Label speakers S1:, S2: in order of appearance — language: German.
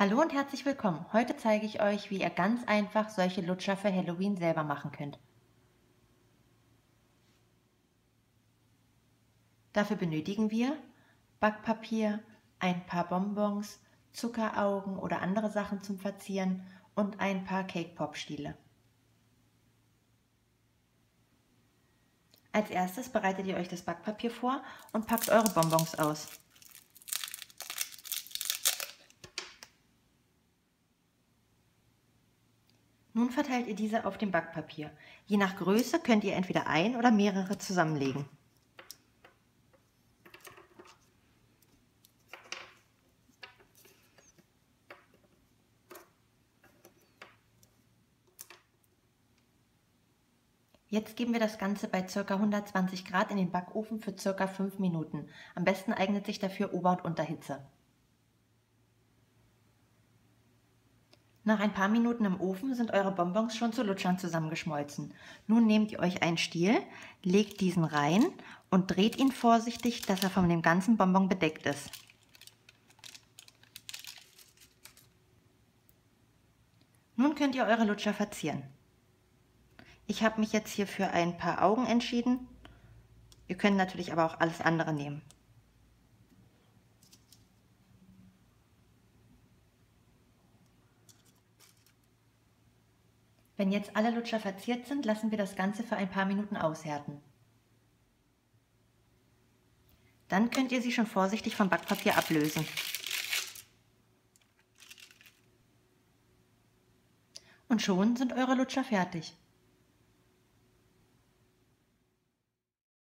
S1: Hallo und herzlich willkommen. Heute zeige ich euch, wie ihr ganz einfach solche Lutscher für Halloween selber machen könnt. Dafür benötigen wir Backpapier, ein paar Bonbons, Zuckeraugen oder andere Sachen zum Verzieren und ein paar Cake Pop Stiele. Als erstes bereitet ihr euch das Backpapier vor und packt eure Bonbons aus. Nun verteilt ihr diese auf dem Backpapier. Je nach Größe könnt ihr entweder ein oder mehrere zusammenlegen. Jetzt geben wir das Ganze bei ca. 120 Grad in den Backofen für ca. 5 Minuten. Am besten eignet sich dafür Ober- und Unterhitze. Nach ein paar Minuten im Ofen sind eure Bonbons schon zu Lutschern zusammengeschmolzen. Nun nehmt ihr euch einen Stiel, legt diesen rein und dreht ihn vorsichtig, dass er von dem ganzen Bonbon bedeckt ist. Nun könnt ihr eure Lutscher verzieren. Ich habe mich jetzt hier für ein paar Augen entschieden. Ihr könnt natürlich aber auch alles andere nehmen. Wenn jetzt alle Lutscher verziert sind, lassen wir das Ganze für ein paar Minuten aushärten. Dann könnt ihr sie schon vorsichtig vom Backpapier ablösen. Und schon sind eure Lutscher fertig.